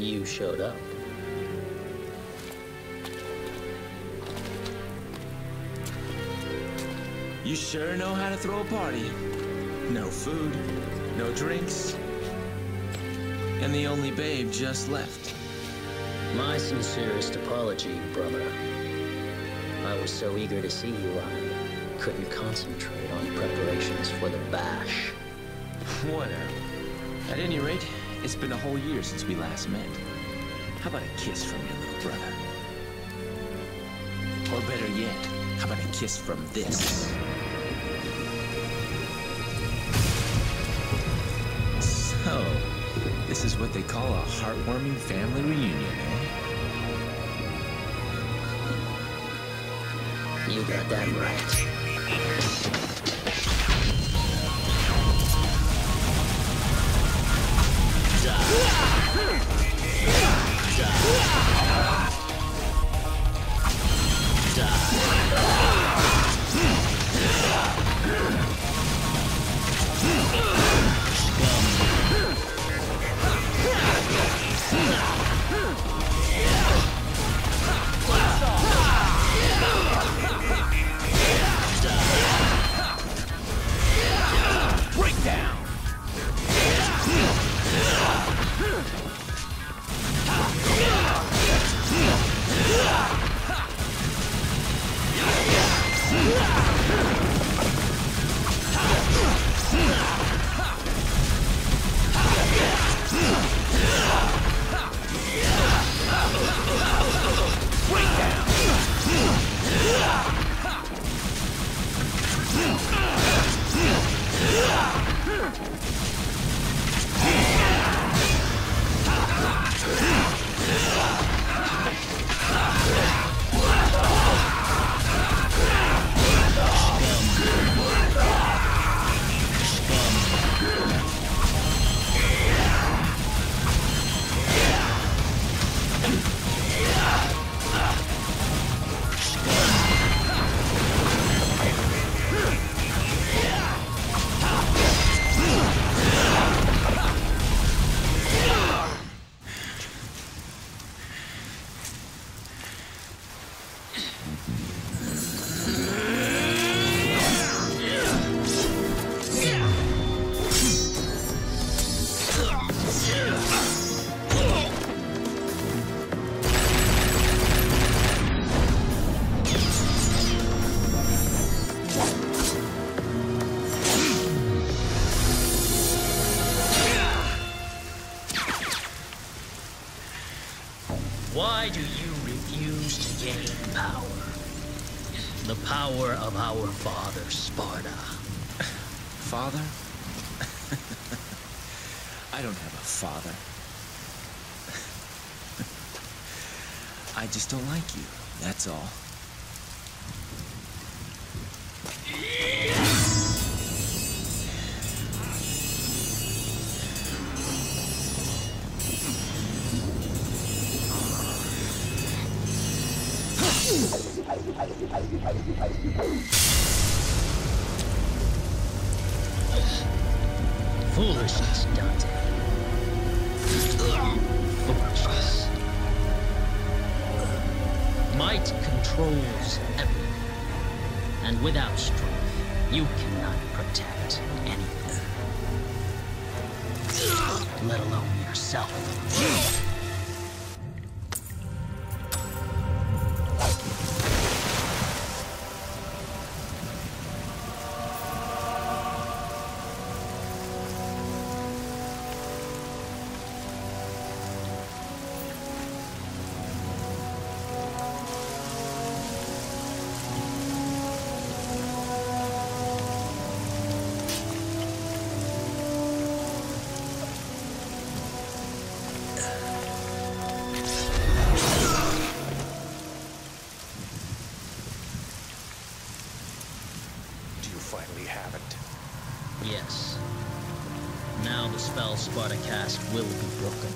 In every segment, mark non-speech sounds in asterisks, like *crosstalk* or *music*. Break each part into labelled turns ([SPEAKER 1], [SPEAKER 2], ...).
[SPEAKER 1] You showed up.
[SPEAKER 2] You sure know how to throw a party. No food, no drinks, and the only babe just left.
[SPEAKER 1] My sincerest apology, brother. I was so eager to see you, I couldn't concentrate on preparations for the bash.
[SPEAKER 2] Whatever. At any rate, it's been a whole year since we last met. How about a kiss from your little brother? Or better yet, how about a kiss from this? So, this is what they call a heartwarming family reunion, eh?
[SPEAKER 1] You got that right. Why do you refuse to gain power? The power of our father, Sparda.
[SPEAKER 2] Father? *laughs* I don't have a father. *laughs* I just don't like you, that's all.
[SPEAKER 1] Foolishness, Dante. Foolishness. Might controls everything. And without strength, you cannot protect anything. Let alone yourself.
[SPEAKER 3] finally have it.
[SPEAKER 1] Yes. Now the spell Sparda cast will be broken.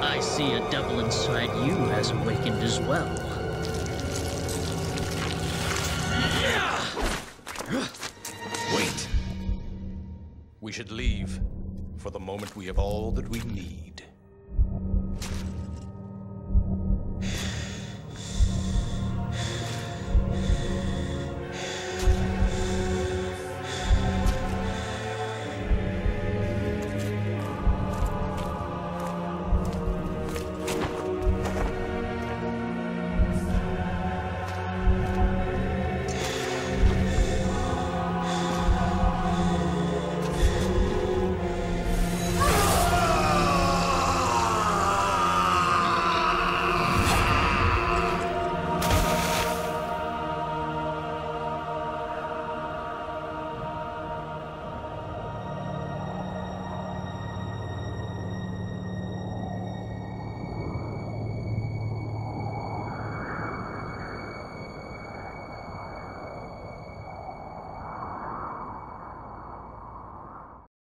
[SPEAKER 1] I see a devil inside you has awakened as well.
[SPEAKER 2] We should leave. For the moment, we have all that we need.